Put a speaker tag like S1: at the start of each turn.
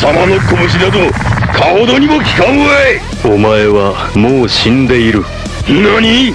S1: 様の拳などかほどにも効かんわい。
S2: お前はもう死んでいる。
S1: 何？